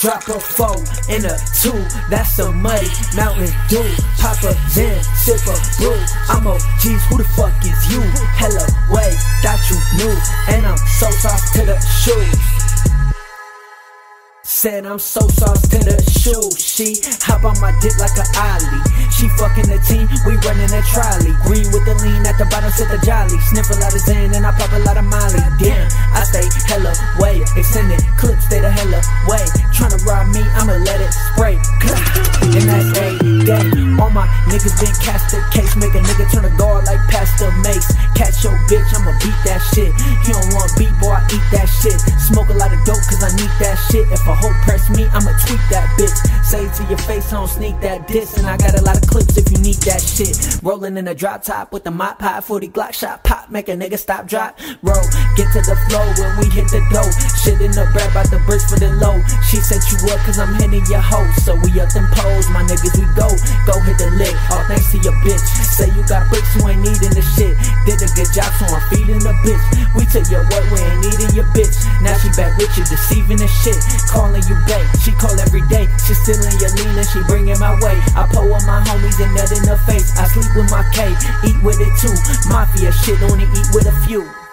Drop a four in a two, that's a muddy Mountain Dew. Pop a Zen, sip a brew. I'm a G's, who the fuck is you? Hella way, thought you knew. And I'm so soft to the shoes. Said I'm so sauce to the shoe. She hop on my dick like a ollie. She fucking the team, we running a trolley. Green with the lean at the bottom, sit the jolly. Sniff a lot of Zen and I pop a lot of Molly. Damn, Stay hella way. Extended clips, stay the hella way. Tryna rob me, I'ma let it spray. And that's a day. All my niggas been cast the case. Make a nigga turn a guard like Pastor Mase. Catch your bitch, I'ma beat that shit. He don't want beat, boy, I eat that shit. Smoke a lot of dope, cause I need that shit. If a hoe press me, I'ma tweak that bitch. Say to your face, I don't sneak that diss. And I got a lot of clips if you need that shit. Rolling in a drop top with the mop pot, 40 Glock shot pop, make a nigga stop, drop, roll. Get to the flow when we hit the dough. Shit in the bread, about the bricks for the low. She set you up cause I'm hitting your hoe. So we up them poles, my niggas, we go. Go hit the lick, all thanks to your bitch. Say you got bricks, you ain't needing the shit. Did a good job, so I'm feeding the bitch. We took your work, we ain't needing your bitch. Now she back with you, deceiving the shit. Call calling you babe. She call every day. She stealing your lean and she bringing my way. I pull with my homies and nut in her face. I sleep with my K, eat with it too. Mafia shit only eat with a few.